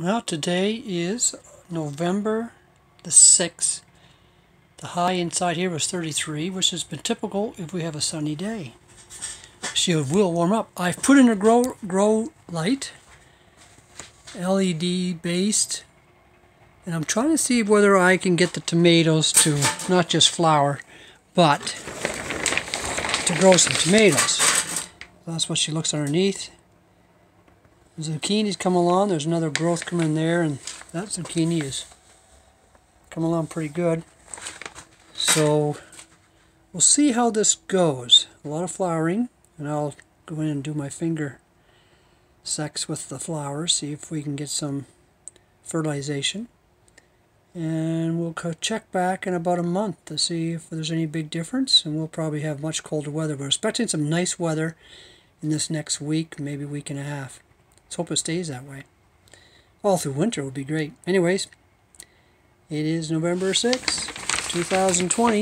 Well, today is November the 6th. The high inside here was 33, which has been typical if we have a sunny day. She will warm up. I've put in a grow grow light, LED based, and I'm trying to see whether I can get the tomatoes to not just flower, but to grow some tomatoes. That's what she looks underneath. Zucchini's come along. There's another growth coming there, and that zucchini is coming along pretty good. So we'll see how this goes. A lot of flowering, and I'll go in and do my finger sex with the flowers, see if we can get some fertilization. And we'll check back in about a month to see if there's any big difference, and we'll probably have much colder weather. We're expecting some nice weather in this next week, maybe week and a half. Let's hope it stays that way. All through winter would be great. Anyways, it is November 6, 2020.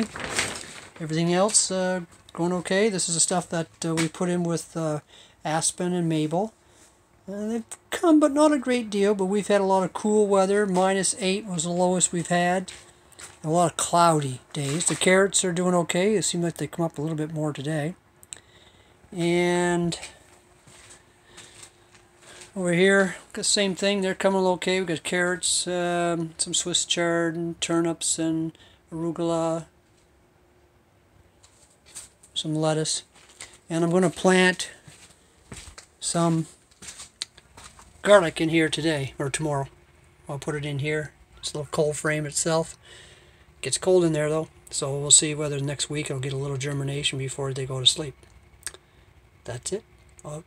Everything else uh, going okay. This is the stuff that uh, we put in with uh, Aspen and Mabel. Uh, they've come, but not a great deal. But we've had a lot of cool weather. Minus 8 was the lowest we've had. A lot of cloudy days. The carrots are doing okay. It seems like they come up a little bit more today. And over here, the same thing. They're coming okay. We've got carrots, um, some Swiss chard, and turnips, and arugula, some lettuce. And I'm going to plant some garlic in here today, or tomorrow. I'll put it in here. This little cold frame itself. It gets cold in there though, so we'll see whether next week I'll get a little germination before they go to sleep. That's it. I'll